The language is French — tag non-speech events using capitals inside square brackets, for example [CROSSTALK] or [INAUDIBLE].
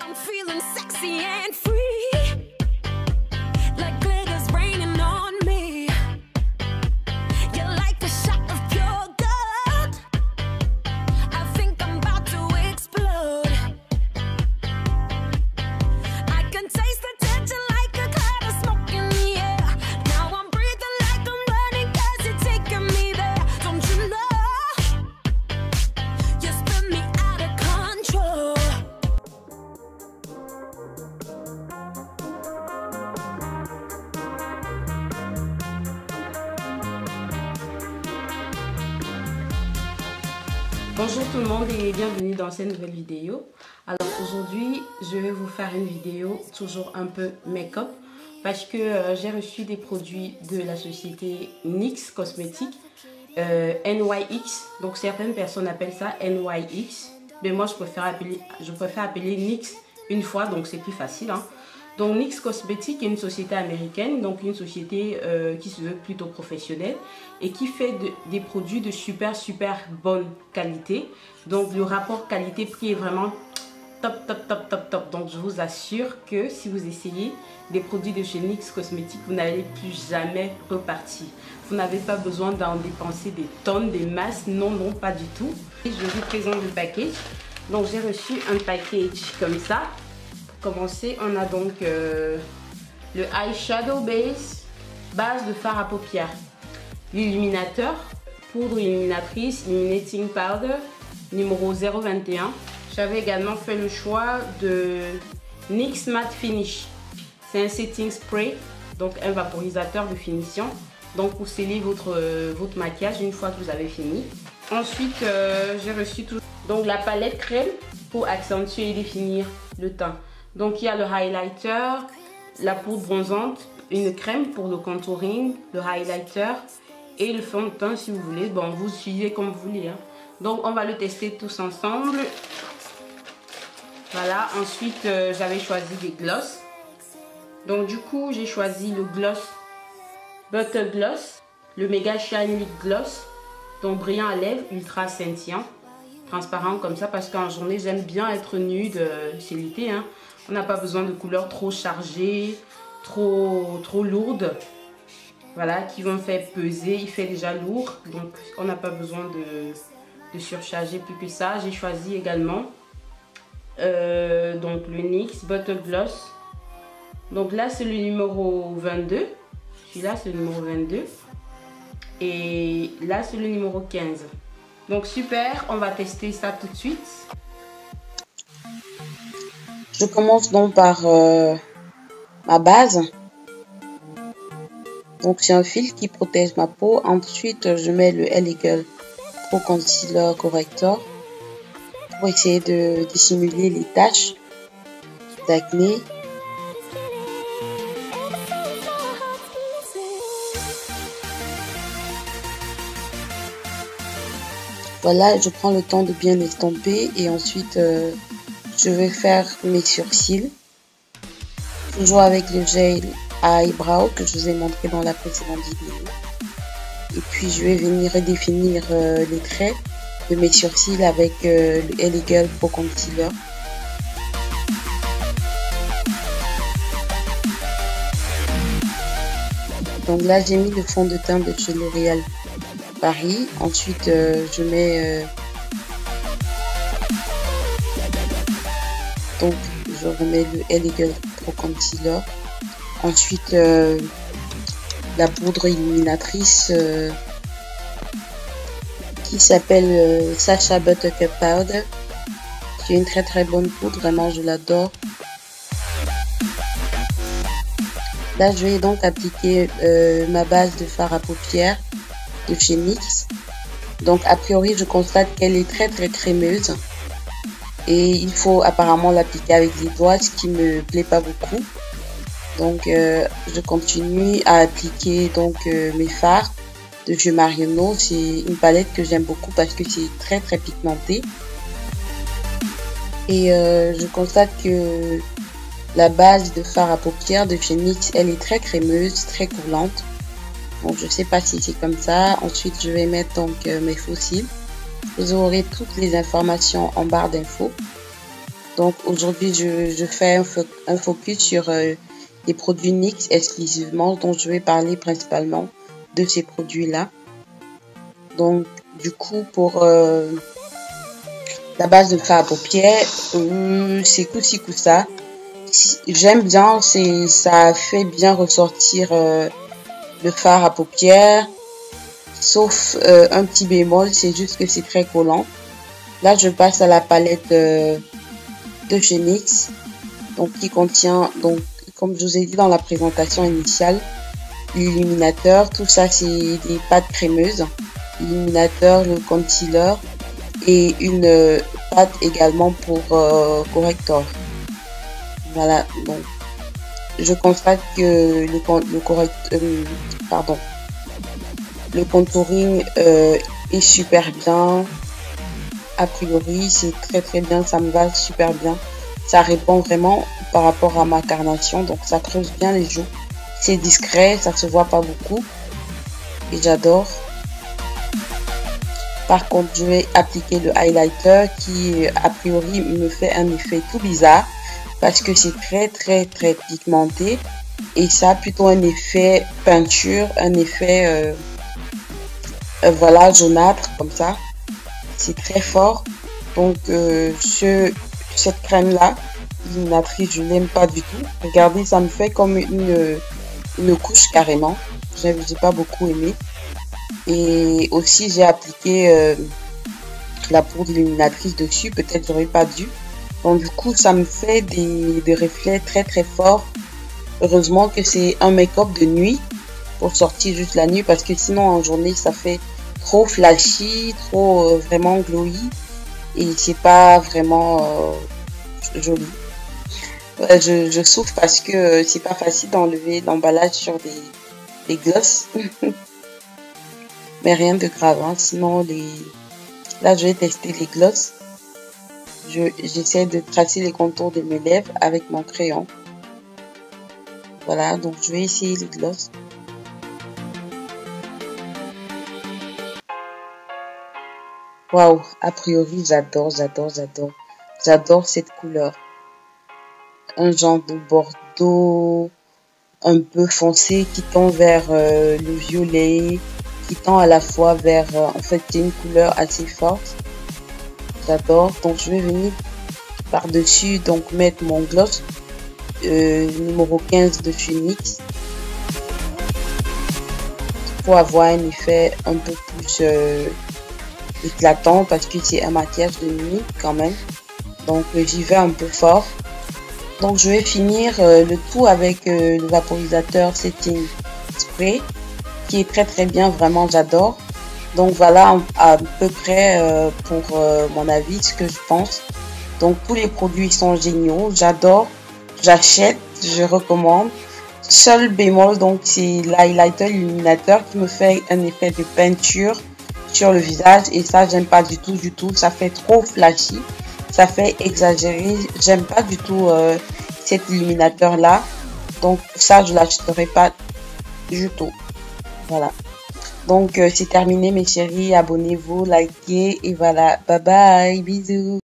I'm feeling sexy and free. Bonjour tout le monde et bienvenue dans cette nouvelle vidéo. Alors aujourd'hui, je vais vous faire une vidéo toujours un peu make-up parce que euh, j'ai reçu des produits de la société NYX Cosmétiques, euh, NYX. Donc certaines personnes appellent ça NYX, mais moi je préfère appeler, je préfère appeler NYX une fois, donc c'est plus facile. hein. Donc NYX Cosmétiques est une société américaine, donc une société euh, qui se veut plutôt professionnelle et qui fait de- des produits de super super bonne qualité. Donc le rapport qualité-prix est vraiment top top top top top. Donc je vous assure que si vous essayez des produits de chez NYX Cosmétiques, vous n'allez plus jamais repartir. Vous n'avez pas besoin d'en dépenser des tonnes, des masses. Non, non, pas du tout. Je vous présente le package. Donc j'ai reçu un package comme ça. Commencer, on a donc euh, le eyeshadow base, base de fard à paupières, l'illuminateur, poudre illuminatrice, illuminating powder, numéro 021. J'avais également fait le choix de NYX Matte Finish. C'est un setting spray, donc un vaporisateur de finition. Donc pour sceller votre, euh, votre maquillage une fois que vous avez fini. Ensuite, euh, j'ai reçu tout, donc la palette crème pour accentuer et définir le teint. Donc il y a le highlighter, la poudre bronzante, une crème pour le contouring, le highlighter et le fond de teint si vous voulez. Bon, vous suivez comme vous voulez. hein. Donc on va le tester tous ensemble. Voilà, ensuite euh, j'avais choisi des gloss. Donc du coup j'ai choisi le gloss Butter Gloss, le Mega Shine Lip Gloss, donc brillant à lèvres, ultra scintillant, transparent comme ça parce qu'en journée j'aime bien être nude, c'est l'été. hein. On n'a pas besoin de couleurs trop chargées, trop, trop lourdes, voilà, qui vont faire peser, il fait déjà lourd, donc on n'a pas besoin de, surcharger plus que ça. J'ai choisi également euh, donc le NYX Butter Gloss. Donc là c'est le numéro 22. Celui-là c'est le numéro 22. Et là c'est le numéro 15. Donc super, on va tester ça tout de suite. Je commence donc par euh, ma base. Donc c'est un fil qui protège ma peau. Ensuite, je mets le Elegant Pro Concealer Corrector pour essayer de dissimuler les taches d'acné. Voilà, je prends le temps de bien estomper et ensuite euh, je vais faire mes sourcils. Toujours avec le gel à eyebrow que je vous ai montré dans la précédente vidéo. Et puis je vais venir redéfinir euh, les traits de mes sourcils avec euh, le Elegant Pro Concealer. Donc là j'ai mis le fond de teint de chez L'Oréal Paris. Ensuite euh, je mets donc je remets le Elegant Pro Concealer. Ensuite euh, la poudre illuminatrice euh, qui s'appelle euh, Sacha Buttercup Powder. qui est une très très bonne poudre, vraiment je l'adore. Là je vais donc appliquer ma base de fard à paupières de chez NYX. Donc a priori je constate qu'elle est très très crémeuse et il faut apparemment l'appliquer avec les doigts ce qui me plaît pas beaucoup. Donc euh, je continue à appliquer donc euh, mes fards de chez Marionneau. C'est une palette que j'aime beaucoup parce que c'est très très pigmenté. Et euh, je constate que la base de fard à paupières de chez NYX, elle est très crémeuse, très coulante. Donc je sais pas si c'est comme ça. Ensuite je vais mettre donc euh, mes cils. Vous aurez toutes les informations en barre d'infos. Donc aujourd'hui, je, je fais un, fo- un focus sur euh, les produits NYX exclusivement, dont je vais parler principalement de ces produits-là. Donc du coup, pour euh, la base de fard à paupières, euh, c'est coup-ci coup-ça. Si- J'aime bien, c'est ça fait bien ressortir euh, le fard à paupières, sauf euh, un petit bémol, c'est juste que c'est très collant. Là, je passe à la palette euh, de chez donc qui contient, donc comme je vous ai dit dans la présentation initiale, l'illuminateur, tout ça c'est des pâtes crémeuses, l'illuminateur, le concealer et une euh, pâte également pour corrector. Voilà, donc je constate que le, le correct, pardon, le contouring euh, est super bien. A priori, c'est très très bien, ça me va super bien. Ça répond vraiment par rapport à ma carnation, donc ça creuse bien les joues. C'est discret, ça se voit pas beaucoup. Et j'adore. Par contre, je vais appliquer le highlighter qui, a priori, me fait un effet tout bizarre parce que c'est très très très pigmenté et ça a plutôt un effet peinture, un effet euh, voilà jaunâtre comme ça. C'est très fort. Donc euh, ce, cette crème là, illuminatrice, je l'aime pas du tout. Regardez, ça me fait comme une, une couche carrément. J'ai j'ai pas beaucoup aimé. Et aussi j'ai appliqué euh, la poudre illuminatrice dessus. Peut-être j'aurais pas dû. Donc du coup, ça me fait des, des reflets très très forts. Heureusement que c'est un make-up de nuit pour sortir juste la nuit parce que sinon en journée ça fait trop flashy, trop euh, vraiment glowy et c'est pas vraiment euh, joli. Je, souffre parce que euh, c'est pas facile d'enlever l'emballage sur des, des gloss. [LAUGHS] Mais rien de grave, hein. sinon les... là je vais tester les gloss. Je- J'essaie de tracer les contours de mes lèvres avec mon crayon. Voilà, donc je vais essayer les gloss. Waouh, a priori j'adore, j'adore, j'adore. J'adore cette couleur. Un genre de bordeaux un peu foncé qui tend vers euh, le violet, qui tend à la fois vers... euh, en fait, c'est une couleur assez forte. J'adore. Donc je vais venir par-dessus donc mettre mon gloss euh, numéro 15 de Phoenix pour avoir un effet un peu plus éclatant parce que c'est un maquillage de nuit quand même. Donc euh, j'y vais un peu fort. Donc je vais finir euh, le tout avec euh, le vaporisateur setting spray qui est très très bien, vraiment j'adore. Donc voilà à peu près pour mon avis ce que je pense. Donc tous les produits sont géniaux, j'adore, j'achète, je recommande. Seul bémol donc c'est l'highlighter illuminateur qui me fait un effet de peinture sur le visage et ça j'aime pas du tout du tout, ça fait trop flashy, ça fait exagéré, j'aime pas du tout euh, cet illuminateur là. Donc ça je l'achèterai pas du tout. Voilà. Donc euh, c'est terminé mes chéris, abonnez-vous, likez et voilà. Bye bye, bisous.